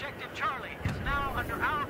Objective Charlie is now under our.